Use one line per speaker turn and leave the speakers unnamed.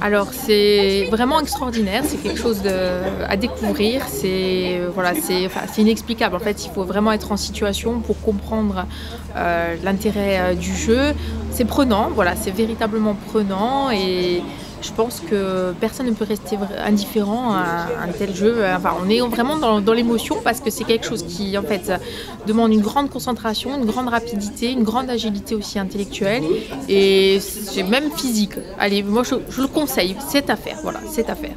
Alors c'est vraiment extraordinaire, c'est quelque chose à découvrir, c'est voilà, c'est enfin, inexplicable. En fait, il faut vraiment être en situation pour comprendre euh, l'intérêt euh, du jeu. C'est prenant, voilà, c'est véritablement prenant et je pense que personne ne peut rester indifférent à un tel jeu. Enfin, on est vraiment dans, l'émotion parce que c'est quelque chose qui en fait demande une grande concentration, une grande rapidité, une grande agilité aussi intellectuelle et même physique. Allez, moi je, je le conseille, c'est à faire, voilà, c'est à faire.